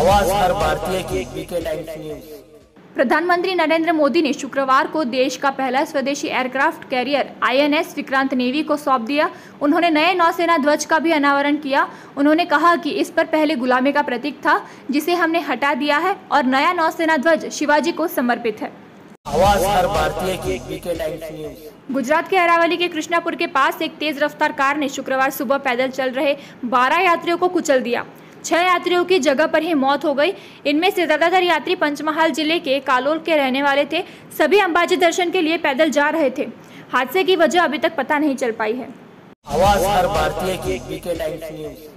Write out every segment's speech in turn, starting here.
आवाज़ हर भारतीय की बीके टाइम्स न्यूज़ प्रधानमंत्री नरेंद्र मोदी ने शुक्रवार को देश का पहला स्वदेशी aircraft carrier INS Vikrant navy को सौंप दिया। उन्होंने नए नौसेना ध्वज का भी अनावरण किया। उन्होंने कहा कि इस पर पहले गुलामी का प्रतीक था जिसे हमने हटा दिया है और नया नौसेना ध्वज शिवाजी को समर्पित है। आवाज़ हर भारतीय की बीके टाइम्स न्यूज़ गुजरात के अरावली के कृष्णापुर के पास एक तेज रफ्तार कार ने शुक्रवार सुबह पैदल चल रहे 12 यात्रियों को कुचल दिया। छह यात्रियों की जगह पर ही मौत हो गई। इनमें से ज़्यादातर यात्री पंचमहाल ज़िले के कालोल के रहने वाले थे। सभी अंबाजी दर्शन के लिए पैदल जा रहे थे। हादसे की वजह अभी तक पता नहीं चल पाई है।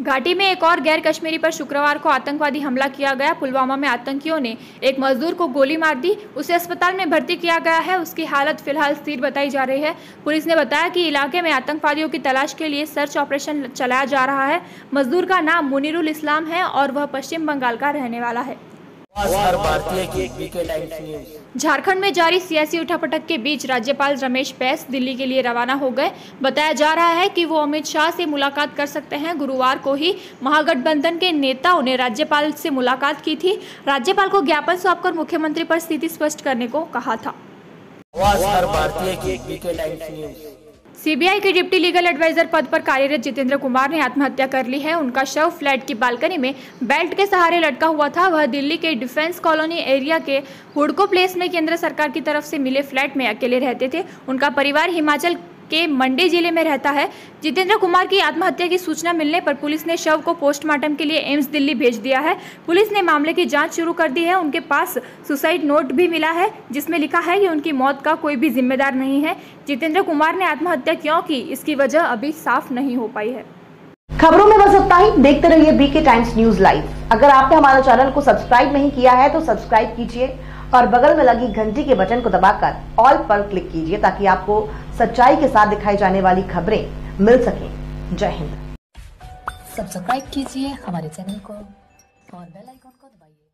घाटी में एक और गैर कश्मीरी पर शुक्रवार को आतंकवादी हमला किया गया। पुलवामा में आतंकियों ने एक मजदूर को गोली मार दी। उसे अस्पताल में भर्ती किया गया है। उसकी हालत फ़िलहाल स्थिर बताई जा रही है। पुलिस ने बताया कि इलाके में आतंकवादियों की तलाश के लिए सर्च ऑपरेशन चलाया जा रहा है। मजदूर का नाम मुनीरुल इस्लाम है और वह पश्चिम बंगाल का रहने वाला है। झारखंड में जारी सियासी उठापटक के बीच राज्यपाल रमेश बैस दिल्ली के लिए रवाना हो गए। बताया जा रहा है कि वो अमित शाह से मुलाकात कर सकते हैं। गुरुवार को ही महागठबंधन के नेताओं ने राज्यपाल से मुलाकात की थी। राज्यपाल को ज्ञापन सौंपकर मुख्यमंत्री पर स्थिति स्पष्ट करने को कहा था। सीबीआई के डिप्टी लीगल एडवाइजर पद पर कार्यरत जितेंद्र कुमार ने आत्महत्या कर ली है। उनका शव फ्लैट की बालकनी में बेल्ट के सहारे लटका हुआ था। वह दिल्ली के डिफेंस कॉलोनी एरिया के हुडको प्लेस में केंद्र सरकार की तरफ़ से मिले फ्लैट में अकेले रहते थे। उनका परिवार हिमाचल के मंडी ज़िले में रहता है। जितेंद्र कुमार की आत्महत्या की सूचना मिलने पर पुलिस ने शव को पोस्टमार्टम के लिए एम्स दिल्ली भेज दिया है। पुलिस ने मामले की जाँच शुरू कर दी है। उनके पास सुसाइड नोट भी मिला है, जिसमें लिखा है कि उनकी मौत का कोई भी जिम्मेदार नहीं है। जितेंद्र कुमार ने आत्महत्या क्यों की, इसकी वजह अभी साफ़ नहीं हो पाई है। खबरों में बस उतना ही। देखते रहिए बीके टाइम्स न्यूज़ लाइव अगर आपने हमारे चैनल को सब्सक्राइब नहीं किया है तो सब्सक्राइब कीजिए। और बगल में लगी घंटी के बटन को दबाकर ऑल पर क्लिक कीजिए ताकि आपको सच्चाई के साथ दिखाई जाने वाली खबरें मिल सके। जय हिंद। सब्सक्राइब कीजिए हमारे चैनल को और बेल आइकॉन को दबाइए।